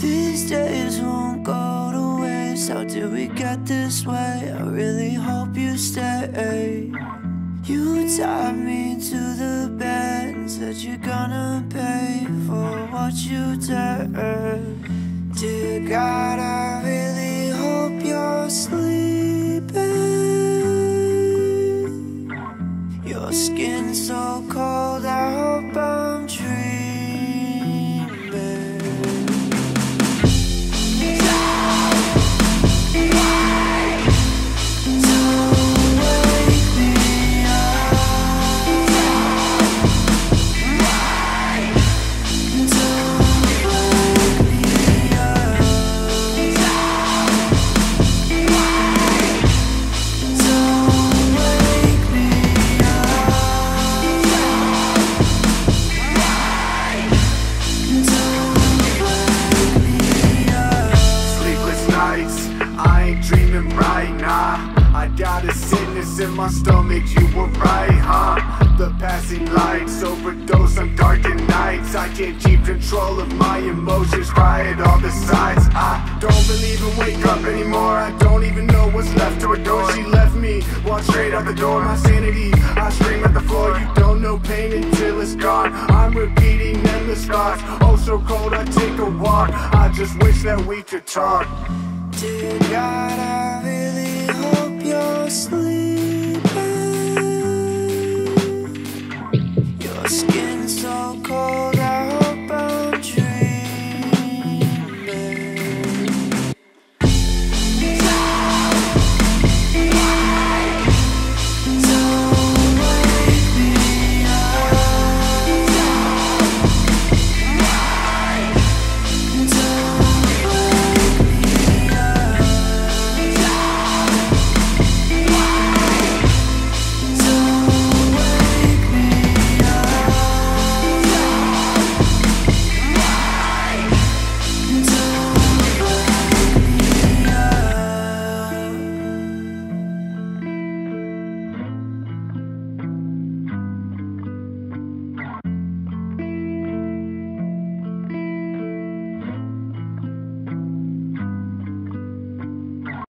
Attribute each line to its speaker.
Speaker 1: These days won't go to waste. How did we get this way? I really hope you stay. You tied me to the bed and said you're gonna pay for what you did. Dear God, I really hope you're sleeping. Your skin so cold,
Speaker 2: right, nah. I got a sickness in my stomach, you were right, huh? The passing lights, overdose on darker nights. I can't keep control of my emotions, at all the sides. I don't believe in wake up anymore. I don't even know what's left to adore. She left me, walked straight out the door. My sanity, I scream at the floor. You don't know pain until it's gone. I'm repeating endless scars. Oh, so cold, I take a walk. I just wish that we could talk.
Speaker 1: Dear God, I really hope you're sleeping.